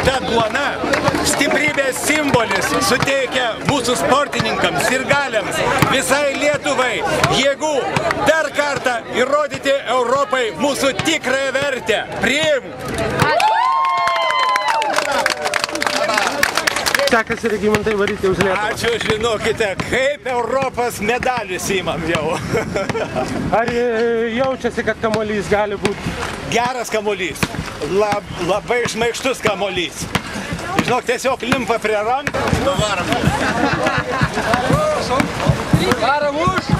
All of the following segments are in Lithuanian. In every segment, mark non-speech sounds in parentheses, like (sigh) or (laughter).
Iškepta duona stiprybės simbolis suteikia mūsų sportininkams ir galiams visai Lietuvai jėgų dar kartą įrodyti Europai mūsų tikrąją vertę. Priimk! Sekasi regimentai varyti už Lietuvą. Ačiū, žinokite, kaip Europos medalius įmam jau. (laughs) Ar e, jaučiasi, kad kamuolys gali būti? Geras kamolys, Lab, labai šmaikštus kamolys. Žinok, tiesiog limpa prie rankų. Nuvarom. Varom už!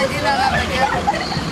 allí la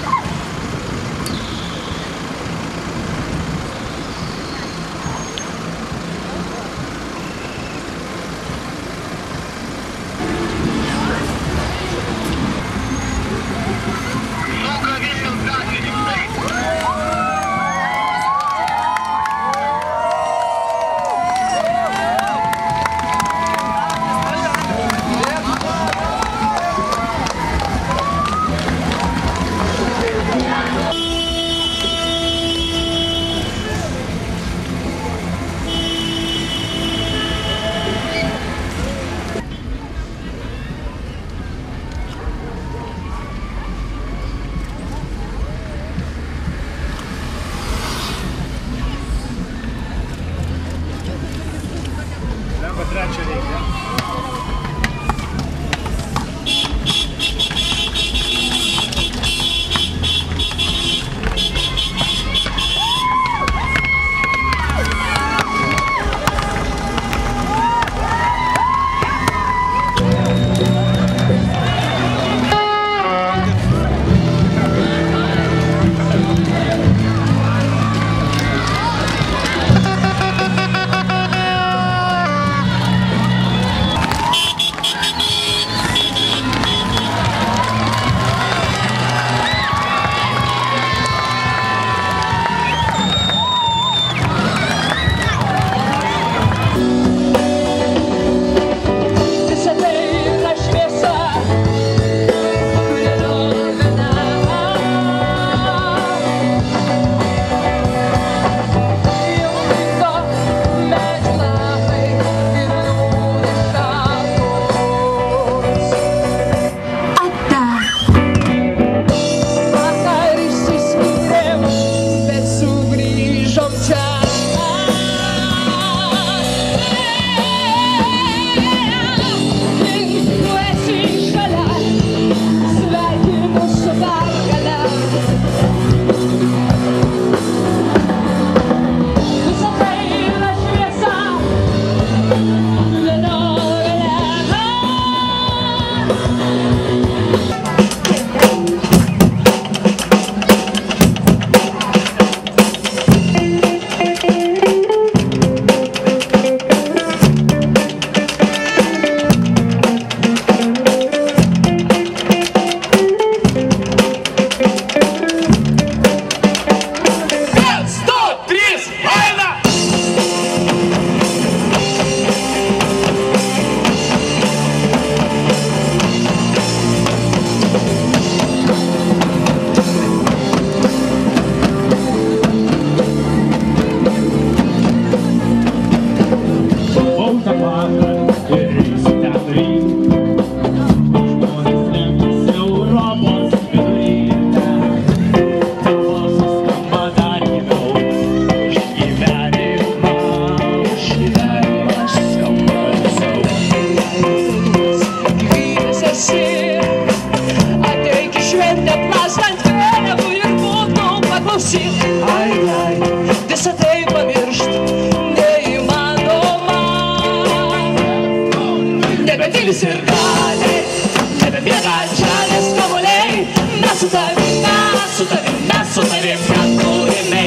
nebebėga žemės kamuoliai, mes su tavim, mes su tavim, mes su tavim, ką turime,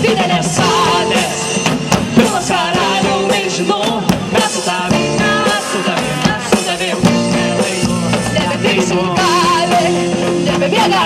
didelės salės, pilnas karalių milžinų, mes su tavim, mes su tavim, mes su tavim, nebetylis ir gali, nebebėga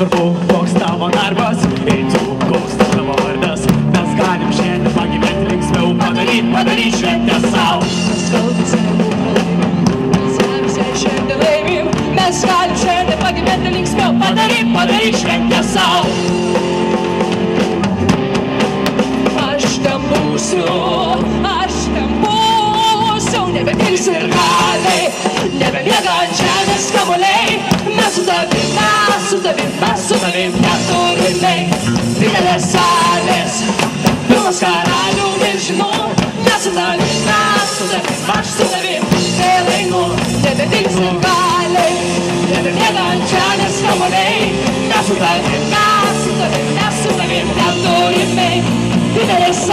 Nesvarbu, koks tavo darbas, eitų, koks tavo vardas, mes galim šiandien pagyventi linksmiau, padaryt, padaryt šventę savo. Mes galim šiandien pagyventi linksmiau, padaryt, padaryt šventę savo. Didelės salės, pilnas karalių milžinų. Mes su tavim, mes su tavim, aš su tavim, vėl einu, nebepilsi ir gali, nebemiega ant žemės kamuoliai. Mes su tavim, mes su tavim, mes su tavim neturime didelės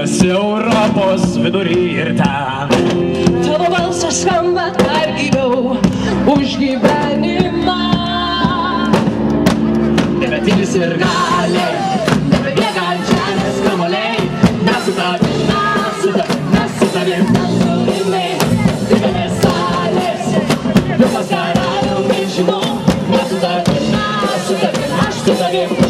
renkasi Europos vidury ir ten. Tavo balsas skamba dar gyviau už gyvenimą. Nebetylis ir gali, nebebėga ant žemės kamuoliai. Mes su tavim, mes su tavim, mes su tavim, turime didelės salės. Visas karalių milžinų, mes su tavim, mes su tavim, aš su tavim,